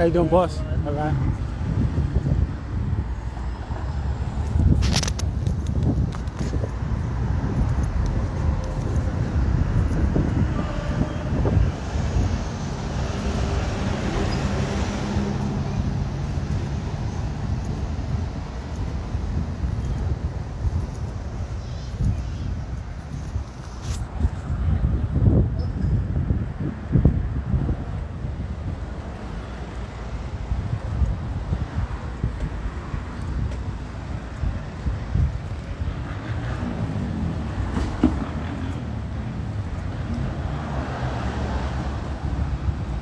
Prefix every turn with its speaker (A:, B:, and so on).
A: How you doing, boss? All right.